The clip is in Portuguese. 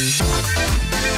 Música